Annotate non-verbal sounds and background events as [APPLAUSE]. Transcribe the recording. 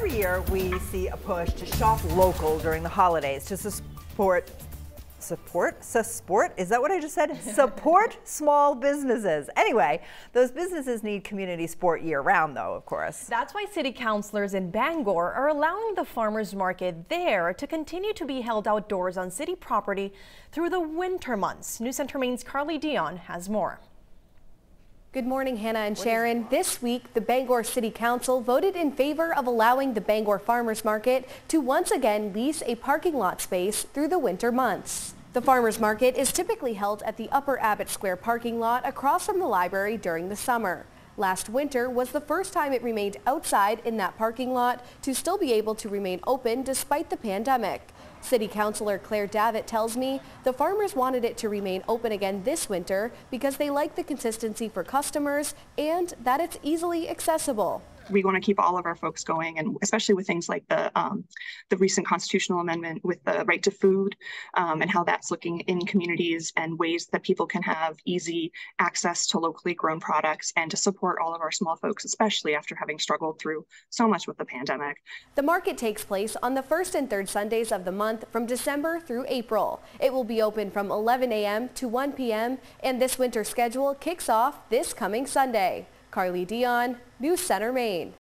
every year we see a push to shop local during the holidays to support support? Support? Is that what i just said? [LAUGHS] Support small businesses. Anyway those businesses need community support year round though of course. That's why city councilors in bangor are allowing the farmers market there to continue to be held outdoors on city property through the winter months. News center maine's carly d'eon has more Good morning, Hannah and Sharon. This week, the Bangor City Council voted in favor of allowing the Bangor Farmers Market to once again lease a parking lot space through the winter months. The Farmers Market is typically held at the Upper Abbott Square parking lot across from the library during the summer. Last winter was the first time it remained outside in that parking lot to still be able to remain open despite the pandemic. City Councilor Clare Davitt tells me the farmers wanted it to remain open again this winter because they like the consistency for customers and that it's easily accessible we want to keep all of our folks going, and especially with things like the um, the recent constitutional amendment with the right to food um, and how that's looking in communities and ways that people can have easy access to locally grown products and to support all of our small folks, especially after having struggled through so much with the pandemic. The market takes place on the first and third Sundays of the month from December through April. It will be open from 11 a.m. to 1 p.m. and this winter schedule kicks off this coming Sunday. Carly D'Eon, News Center, Maine.